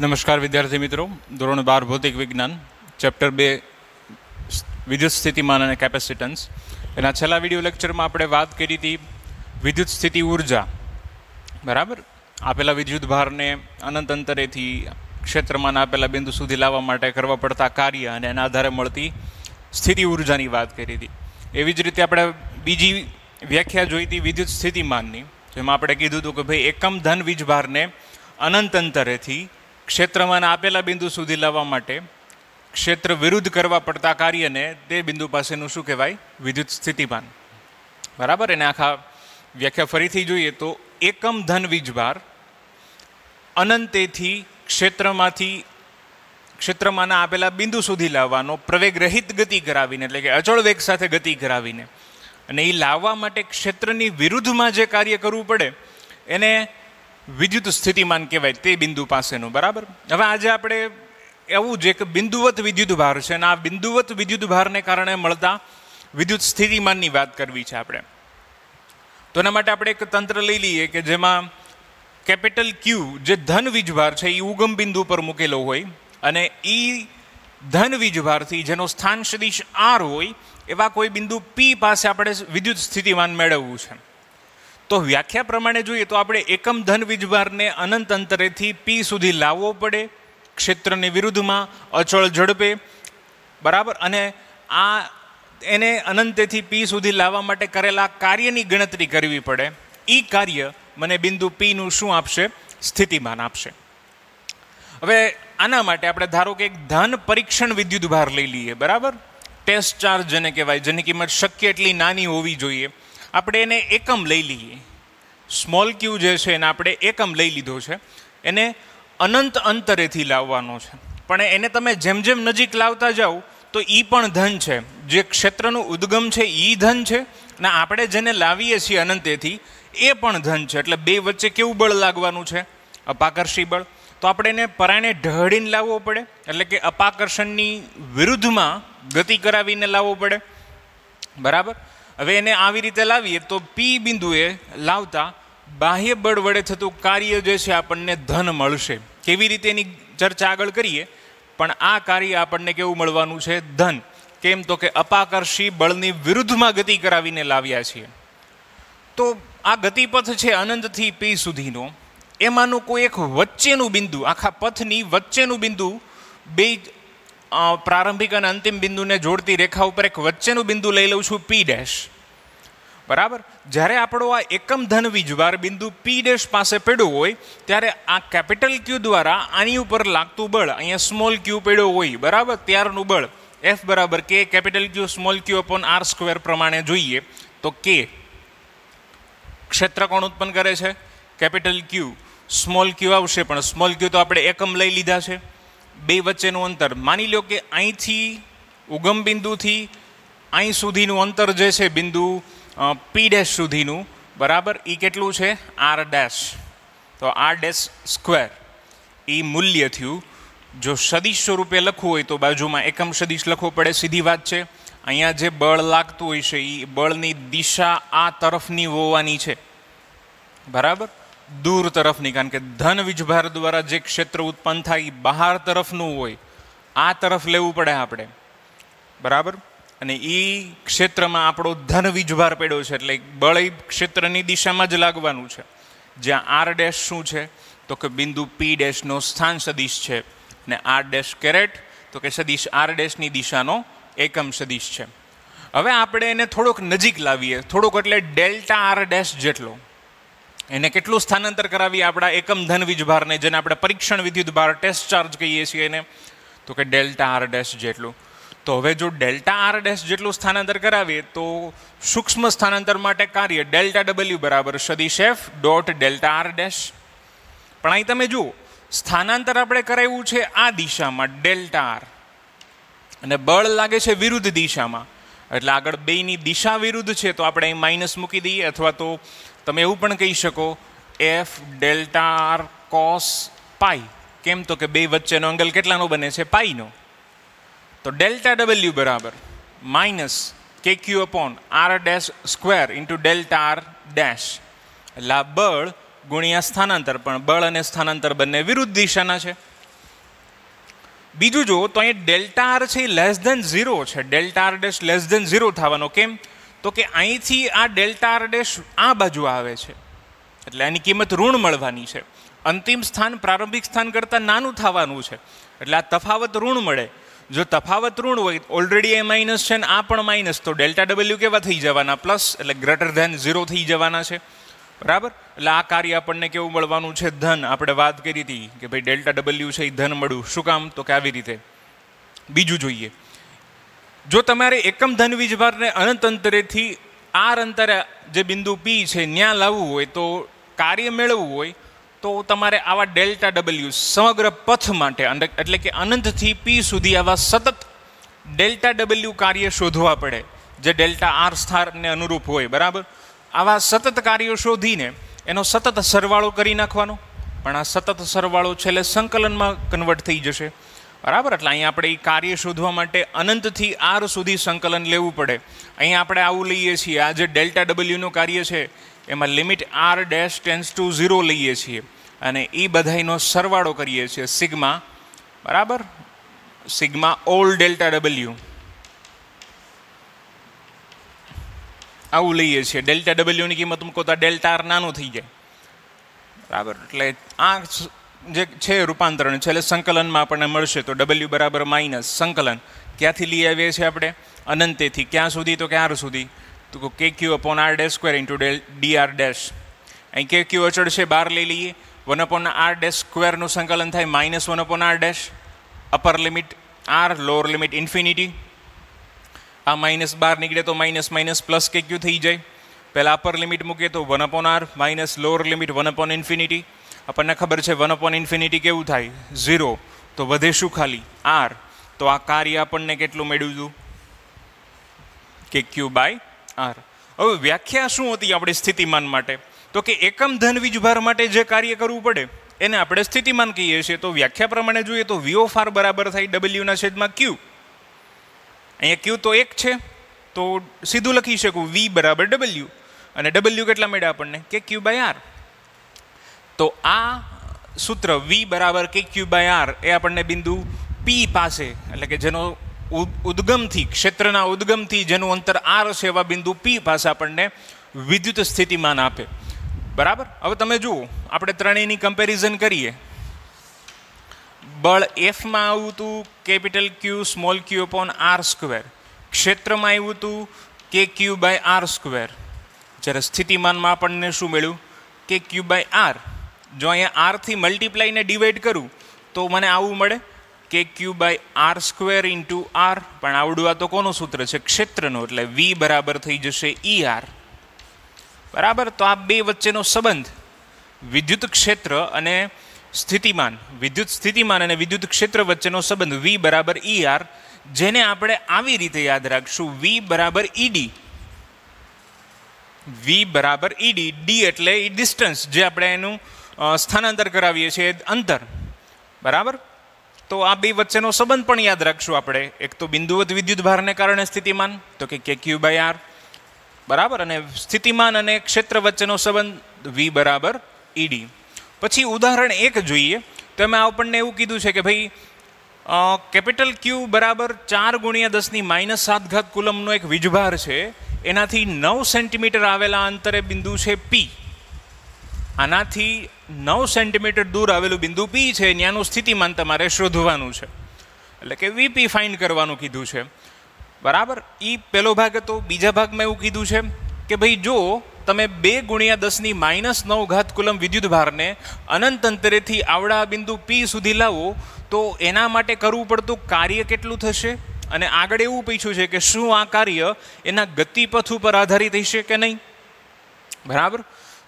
નમસ્કાર વિદ્યાર્થી મિત્રો. ધોરણ બાર ભૌતિક વિજ્ઞાન ચેપ્ટર બે, વિદ્યુત સ્થિતિમાન અને કેપેસિટન્સ એના છેલ્લા વીડિયો લેક્ચરમાં આપણે વાત કરી હતી વિદ્યુત સ્થિતિ ઊર્જા. બરાબર? આપેલા વિદ્યુત ભારને અનંત અંતરેથી ક્ષેત્રમાં આપેલા બિંદુ સુધી લાવવા માટે કરવા પડતા કાર્ય અને એના આધારે મળતી સ્થિતિ ઉર્જાની વાત કરી હતી. એવી જ રીતે આપણે બીજી વ્યાખ્યા જોઈ હતી વિદ્યુત સ્થિતિમાનની. જેમાં આપણે કીધું હતું કે ભાઈ એકમ ધન વીજભારને અનંત અંતરેથી ક્ષેત્રમાં આપેલા બિંદુ સુધી લાવવા માટે ક્ષેત્ર વિરુદ્ધ કરવા પડતા કાર્યને તે બિંદુ પાસેનું શું કહેવાય? વિદ્યુત સ્થિતિમાન. બરાબર? એને આખા વ્યાખ્યા ફરીથી જોઈએ તો એકમ ધન વીજભાર અનંતેથી ક્ષેત્રમાંથી ક્ષેત્રમાંના આપેલા બિંદુ સુધી લાવવાનો પ્રવેગ રહિત ગતિ કરાવીને, એટલે કે અચળ વેગ સાથે ગતિ કરાવીને. અને એ લાવવા માટે ક્ષેત્રની વિરુદ્ધમાં જે કાર્ય કરવું પડે, એને વિદ્યુત સ્થિતિમાન કહેવાય તે બિંદુ પાસેનું, બરાબર? હવે આજે આપણે એવું જે કે બિંદુવત વિદ્યુત ભાર છે અને આ બિંદુવત વિદ્યુત ભારને કારણે મળતા વિદ્યુત સ્થિતિમાનની વાત કરવી છે આપણે. તો એના માટે આપણે એક તંત્ર લઈ લઈએ કે જેમાં કેપિટલ ક્યુ જે ધન વીજભાર છે એ ઉગમ બિંદુ પર મૂકેલો હોય અને એ ધન વીજભારથી જેનો સ્થાન સદીશ આર હોય એવા કોઈ બિંદુ પી પાસે આપણે વિદ્યુત સ્થિતિમાન મેળવવું છે. તો વ્યાખ્યા પ્રમાણે જોઈએ તો આપણે એકમ ધન વીજભારને અનંત અંતરેથી પી સુધી લાવવો પડે, ક્ષેત્રની વિરુદ્ધમાં અચળ ઝડપે, બરાબર? અને આ એને અનંતેથી પી સુધી લાવવા માટે કરેલા કાર્યની ગણતરી કરવી પડે. એ કાર્ય મને બિંદુ પીનું શું આપશે? સ્થિતિમાન આપશે. હવે આના માટે આપણે ધારો કે એક ધન પરીક્ષણ વિદ્યુત ભાર લઈ લઈએ, બરાબર? ટેસ્ટ ચાર્જ જેને કહેવાય, જેની કિંમત શક્ય એટલી નાની હોવી જોઈએ. આપણે એને એકમ લઈ લઈએ. સ્મોલ ક્યુ જે છે એને આપણે એકમ લઈ લીધો છે. એને અનંત અંતરેથી લાવવાનો છે. પણ એને તમે જેમ જેમ નજીક લાવતા જાઓ, તો એ પણ ધન છે. જે ક્ષેત્રનું ઉદ્ગમ છે એ ધન છે. અને આપણે જેને લાવીએ છીએ અનંતેથી, એ પણ ધન છે. એટલે બે વચ્ચે કેવું બળ લાગવાનું છે? અપાકર્ષી બળ. તો આપણે એને પરાણે ઢહળીને લાવવો પડે. એટલે કે અપાકર્ષણની વિરુદ્ધમાં ગતિ કરાવીને લાવવો પડે. બરાબર? હવે એને આવી રીતે લાવીએ તો પી બિંદુએ લાવતા બાહ્ય બળ વડે થતું કાર્ય જે છે આપણને ધન મળશે. કેવી રીતે એની ચર્ચા આગળ કરીએ? પણ આ કાર્ય આપણને કેવું મળવાનું છે? ધન. કેમ તો કે અપાકર્ષી બળની વિરુદ્ધમાં ગતિ કરાવીને લાવ્યા છીએ. તો આ ગતિપથ છે અનંતથી પી સુધીનો. એમાંનું કોઈ એક વચ્ચેનું બિંદુ, આખા પથની વચ્ચેનું બિંદુ બે પ્રારંભિક અને અંતિમ બિંદુને જોડતી રેખા ઉપર એક વચ્ચેનું બિંદુ લઈ લઉં છું પી ડેશ બરાબર? જ્યારે આપણો આ એકમ ધન વીજવાર બિંદુ પી ડેશ પાસે પડ્યો હોય, ત્યારે આ કેપિટલ ક્યુ દ્વારા આની ઉપર લાગતું બળ અહીંયા સ્મોલ ક્યુ પડ્યો હોય, બરાબર? ત્યારનું બળ એફ બરાબર કે capital Q small Q upon R square પ્રમાણે જોઈએ, તો કે ક્ષેત્ર કોણ ઉત્પન્ન કરે છે? કેપિટલ ક્યુ સ્મોલ ક્યુ આવશે, પણ સ્મોલ ક્યુ તો આપણે એકમ લઈ લીધા છે. બે વચ્ચેનું અંતર. માની લો કે અહીંથી ઉગમ બિંદુથી અહીં સુધીનું અંતર જે છે બિંદુ પી ડેશ સુધીનું, બરાબર? એ કેટલું છે? R dash. તો આર ડેશ સ્ક્વેર. એ મૂલ્ય થયું. જો સદીશ સ્વરૂપે લખવું હોય તો બાજુમાં એકમ સદિશ લખવો પડે, સીધી વાત છે. અહીંયા જે બળ લાગતું હોય છે એ બળની દિશા આ તરફની હોવાની છે. બરાબર? દૂર તરફની કારણ કે ધન વીજભાર દ્વારા જે ક્ષેત્ર ઉત્પન્ન થાય એ બહાર તરફનું હોય, આ તરફ લેવું પડે આપણે. બરાબર? અને એ ક્ષેત્રમાં આપણો ધન વીજભાર પડ્યો છે, એટલે બળ ક્ષેત્રની દિશામાં જ લાગવાનું છે. જ્યાં આર ડેશ શું છે? તો કે બિંદુ પી ડેશનો સ્થાન સદિશ છે. અને આર ડેશ કેરેટ, તો કે સદીશ આર ડેશની દિશાનો એકમ સદીશ છે. હવે આપણે એને થોડોક નજીક લાવીએ. થોડોક એટલે ડેલ્ટા આર ડેશ જેટલો. એને કેટલું સ્થાનાંતર કરાવીએ આપણા એકમ ધન વીજભારને, જેને આપણે પરીક્ષણ વિદ્યુત ભાર ટેસ્ટ ચાર્જ કહીએ છીએ એને? તો કે ડેલ્ટા આર ડેશ જેટલું. તો હવે જો ડેલ્ટા આર ડેશ જેટલું સ્થાનાંતર કરાવીએ, તો સૂક્ષ્મ સ્થાનાંતર માટે કાર્ય ડેલ્ટા ડબલ્યુ બરાબર સદીશ F dot delta R dash. પણ અહીં તમે જુઓ, સ્થાનાંતર આપણે કરાવ્યું છે આ દિશામાં ડેલ્ટા આર. અને બળ લાગે છે વિરુદ્ધ દિશામાં. એટલે આગળ બેની દિશા વિરુદ્ધ છે, તો આપણે અહીં માઇનસ મૂકી દઈએ, અથવા તો તમે એવું પણ કહી શકો F delta R cos pi કેમ તો કે બે વચ્ચેનો એંગલ કેટલાનો બને છે? પાઈનો તો ડેલ્ટા ડબલ્યુ બરાબર minus K Q upon R dash square into delta R dash એટલે બળ ગુણ્યા સ્થાનાંતર, પણ બળ અને સ્થાનાંતર બંને વિરુદ્ધ દિશાના છે. બીજું જો તો અહીં ડેલ્ટા આર છે એ લેસ ધેન ઝીરો છે. Delta R dash less than zero થવાનો કેમ? તો કે અહીંથી આ ડેલ્ટા આર ડેશ આ બાજુ આવે છે. એટલે એની કિંમત ઋણ મળવાની છે. અંતિમ સ્થાન પ્રારંભિક સ્થાન કરતાં નાનું થવાનું છે. એટલે આ તફાવત ઋણ મળે. જો તફાવત ઋણ હોય ઓલરેડી એ માઇનસ છે ને આ પણ માઇનસ તો ડેલ્ટા ડબલ્યુ કેવા થઈ જવાના? પ્લસ એટલે ગ્રેટર ધેન ઝીરો થઈ જવાના છે. બરાબર? એટલે આ કાર્ય આપણને કેવું મળવાનું છે? ધન. આપણે વાત કરી હતી કે ભાઈ ડેલ્ટા ડબલ્યુ છે એ ધન મળ્યું. શું કામ? તો કે આવી રીતે. બીજું જોઈએ. જો તમારે એકમ ધન વીજભારને અનંત અંતરેથી આર અંતરે જે બિંદુ પી છે ત્યાં લાવવું હોય તો કાર્ય મેળવવું હોય, તો તમારે આવા ડેલ્ટા ડબલ્યુ સમગ્ર પથ માટે એટલે કે અનંતથી પી સુધી આવા સતત ડેલ્ટા ડબલ્યુ કાર્ય શોધવા પડે, જે ડેલ્ટા આર સ્થારને અનુરૂપ હોય, બરાબર? આવા સતત કાર્યો શોધીને એનો સતત સરવાળો કરી નાખવાનો. પણ આ સતત સરવાળો છેલ્લે સંકલનમાં કન્વર્ટ થઈ જશે. બરાબર? એટલે અહીંયા આપણે એ કાર્ય શોધવા માટે અનંતથી આર સુધી સંકલન લેવું પડે. અહીં આપણે આવું લઈએ છીએ. આ જે ડેલ્ટા ડબલ્યુનું કાર્ય છે, એમાં limit R dash tends to zero લઈએ છીએ. અને એ બધાનો સરવાળો કરીએ છીએ સિગ્મા, બરાબર? સિગ્મા ઓલ ડેલ્ટા ડબલ્યુ આવું લઈએ છીએ. ડેલ્ટા ડબલ્યુની કિંમત મૂકો તો ડેલ્ટા આર નાનું થઈ જાય. બરાબર? એટલે આ જે છે રૂપાંતરણ છે એટલે સંકલનમાં આપણને મળશે તો ડબલ્યુ બરાબર માઇનસ સંકલન. ક્યાંથી લઈ આવીએ છીએ આપણે? અનંતેથી. ક્યાં સુધી? તો ક્યાં સુધી? તો K Q upon R dash square into del D R dash અહીં કે ક્યુ અચળ છે બહાર લઈ લઈએ. વન અપોન આર ડેશ સ્ક્વેરનું સંકલન થાય minus one upon R dash upper limit R lower limit infinity આ માઇનસ બાર નીકળે તો minus minus plus K Q થઈ જાય. પહેલાં અપર લિમિટ મૂકીએ તો one upon R minus lower limit one upon infinity આપણને ખબર છે વન અપોન ઇન્ફિનિટી કેવું થાય? ઝીરો તો વધે શું ખાલી? આર તો આ કાર્ય આપણને કેટલું મેળવ્યું હતું? કે ક્યુ બાય આર હવે વ્યાખ્યા શું હતી આપણી સ્થિતિમાન માટે? તો કે એકમ ધન વીજભાર માટે જે કાર્ય કરવું પડે, એને આપણે સ્થિતિમાન કહીએ છીએ. તો વ્યાખ્યા પ્રમાણે જોઈએ તો વીઓ ફાર બરાબર થાય ડબલ્યુના છેદમાં ક્યુ અહીંયા ક્યુ તો એક છે, તો સીધું લખી શકું વી બરાબર ડબલ્યુ અને ડબલ્યુ કેટલા મળ્યા આપણને? કે ક્યુ બાય આર તો આ સૂત્ર વી બરાબર કે ક્યુ બાય આર એ આપણને બિંદુ પી પાસે, એટલે કે જેનો ઉદ્ગમથી, ક્ષેત્રના ઉદ્ગમથી જેનું અંતર આર છે એવા બિંદુ પી પાસે આપણને વિદ્યુત સ્થિતિમાન આપે. બરાબર? હવે તમે જુઓ, આપણે ત્રણેયની કમ્પેરિઝન કરીએ. બળ એફમાં આવ્યું હતું capital Q small Q upon R square ક્ષેત્રમાં આવ્યું હતું કે ક્યુ બાય આર સ્ક્વેર જ્યારે સ્થિતિમાનમાં આપણને શું મળ્યું? કે ક્યુ બાય આર જો અહીંયા આરથી મલ્ટીપ્લાયને ડિવાઈડ કરું, તો મને આવું મળે K Q by R square into R પણ આવડું આ તો કોનું સૂત્ર છે? ક્ષેત્રનું, એટલે વી બરાબર થઈ જશે ઈ આર બરાબર? તો આ બે વચ્ચેનો સંબંધ, વિદ્યુત ક્ષેત્ર અને સ્થિતિમાન. વિદ્યુત સ્થિતિમાન અને વિદ્યુત ક્ષેત્ર વચ્ચેનો સંબંધ વી બરાબર ઈ આર જેને આપણે આવી રીતે યાદ રાખશું. વી બરાબર ઈડી વી બરાબર ઈડી ડી એટલે ઈ ડિસ્ટન્સ જે આપણે એનું સ્થાનાંતર કરાવીએ છીએ અંતર. બરાબર? તો આ બે વચ્ચેનો સંબંધ પણ યાદ રાખશું આપણે. એક તો બિંદુવત વિદ્યુત ભારને કારણે સ્થિતિમાન, તો કે કે ક્યુ બાય આર. બરાબર? અને સ્થિતિમાન અને ક્ષેત્ર વચ્ચેનો સંબંધ વી બરાબર ઈડી. પછી ઉદાહરણ એક જોઈએ. તો એમાં આપણને એવું કીધું છે કે ભાઈ કેપિટલ ક્યુ બરાબર ચાર ગુણ્યા દસની માઇનસ સાત ઘાત કુલમનો એક વીજભાર છે. એનાથી નવ સેન્ટીમીટર આવેલા અંતરે બિંદુ છે પી આનાથી નવ સેન્ટીમીટર દૂર આવેલું બિંદુ પી છે, ત્યાંનું સ્થિતિમાન તમારે શોધવાનું છે. એટલે કે વીપી ફાઇન્ડ કરવાનું કીધું છે. બરાબર? એ પહેલો ભાગ હતો, બીજા ભાગમાં એવું કીધું છે કે ભાઈ જો તમે બે ગુણ્યા દસની માઇનસ નવ ઘાત કુલમ વિદ્યુત ભારને અનંત અંતરેથી આવડા બિંદુ પી સુધી લાવો, તો એના માટે કરવું પડતું કાર્ય કેટલું થશે? અને આગળ એવું પૂછ્યું છે કે શું આ કાર્ય એના ગતિપથ ઉપર આધારિત હશે કે નહીં? બરાબર?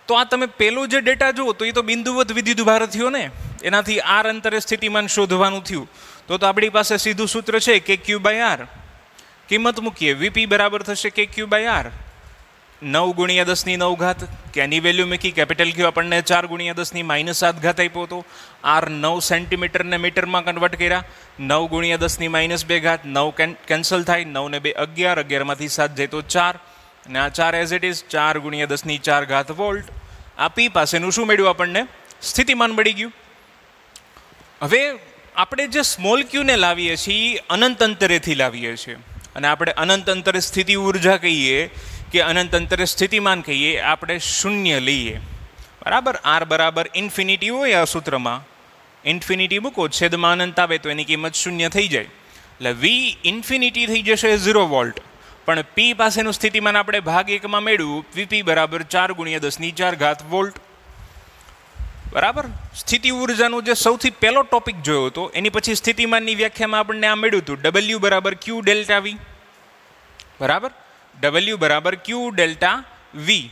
તો આ તમે પેલો જે ડેટા જુઓ, તો એ તો બિંદુવત વિદ્યુત ભાર થયો ને? એનાથી આર અંતરે સ્થિતિમાન શોધવાનું થયું. તો તો આપણી પાસે સીધું સૂત્ર છે કે ક્યુ બાય આર કિંમત મૂકીએ. વીપી બરાબર થશે કે ક્યુ બાય આર નવ ગુણ્યા દસની નવ ઘાત. કે એની વેલ્યુ મૂકી કેપિટલ ક્યુ આપણને ચાર ગુણ્યા દસની માઇનસ સાત ઘાત આપ્યો હતો. આર નવ સેન્ટીમીટરને મીટરમાં કન્વર્ટ કર્યા. નવ ગુણ્યા દસની માઇનસ બે ઘાત. નવ કેન્સલ થાય. નવને બે અગિયાર. અગિયારમાંથી સાત જાય તો ચાર. અને આ ચાર એઝ ઇટ ઇઝ ચાર ગુણ્યા દસની ચાર ઘાત વોલ્ટ. આ પી પાસેનું શું મળ્યું આપણને? સ્થિતિમાન મળી ગયું. હવે આપણે જે સ્મોલ ક્યુને લાવીએ છીએ અનંત અંતરેથી લાવીએ છીએ. અને આપણે અનંત અંતરે સ્થિતિ ઊર્જા કહીએ કે અનંત અંતરે સ્થિતિમાન કહીએ, આપણે શૂન્ય લઈએ. બરાબર? આર બરાબર ઇન્ફિનિટી હોય આ સૂત્રમાં. ઇન્ફિનિટી મૂકો, છેદમાં અનંત આવે તો એની કિંમત શૂન્ય થઈ જાય. એટલે વી ઇન્ફિનિટી થઈ જશે ઝીરો વોલ્ટ પણ પી પાસેનું સ્થિતિમાન આપણે ભાગ એકમાં મેળવ્યું. વીપી બરાબર ચાર ગુણ્યા દસની ચાર ઘાત વોલ્ટ. બરાબર? સ્થિતિ ઉર્જાનો જે સૌથી પહેલો ટોપિક જોયો હતો, એની પછી સ્થિતિમાનની વ્યાખ્યામાં આપણને આ મળ્યું હતું. ડબલ્યુ બરાબર ક્યુ ડેલ્ટા વી બરાબર? ડબલ્યુ બરાબર ક્યુ ડેલ્ટા વી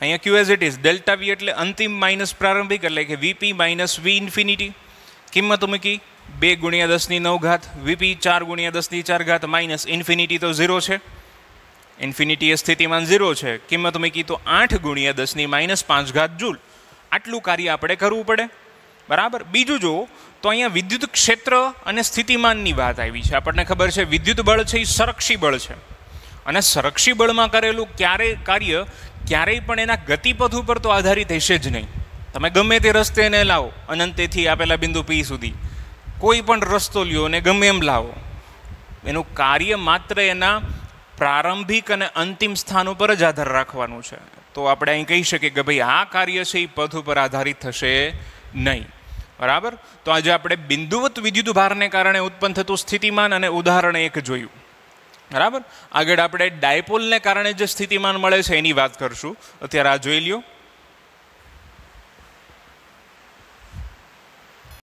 અહીંયા Q as it is delta V એટલે અંતિમ માઇનસ પ્રારંભિક એટલે કે વીપી માઇનસ વી ઇન્ફિનિટી. કિંમત મૂકી. બે ગુણ્યા દસની નવ ઘાત, વીપી ચાર ગુણ્યા દસની ચાર ઘાત, માઇનસ ઇન્ફિનિટી તો ઝીરો છે. ઇન્ફિનિટી એ સ્થિતિમાન ઝીરો છે. કિંમત મૂકી તો આઠ ગુણ્યા દસની માઇનસ પાંચ ઘાત જૂલ. આટલું કાર્ય આપણે કરવું પડે. બરાબર? બીજું જો તો અહીંયા વિદ્યુત ક્ષેત્ર અને સ્થિતિમાનની વાત આવી છે. આપણને ખબર છે વિદ્યુત બળ છે એ સંરક્ષી બળ છે. અને સંરક્ષી બળમાં કરેલું ક્યારે કાર્ય ક્યારેય પણ એના ગતિપથ ઉપર તો આધારિત હશે જ નહીં. તમે ગમે તે રસ્તે એને લાવો, અનંતેથી આપેલા બિંદુ પી સુધી. કોઈ પણ રસ્તો લ્યો અને ગમે એમ લાવો. એનું કાર્ય માત્ર એના પ્રારંભિક અને અંતિમ સ્થાન ઉપર જ આધાર રાખવાનું છે. તો આપણે અહીં કહી શકીએ કે ભાઈ આ કાર્ય છે એ પથ ઉપર આધારિત થશે નહીં. બરાબર? તો આજે આપણે બિંદુવત વિદ્યુત ભારને કારણે ઉત્પન્ન થતું સ્થિતિમાન અને ઉદાહરણ એક જોયું. બરાબર? આગળ આપણે ડાયપોલને કારણે જે સ્થિતિમાન મળે છે, એની વાત કરશું. અત્યારે આ જોઈ લ્યો.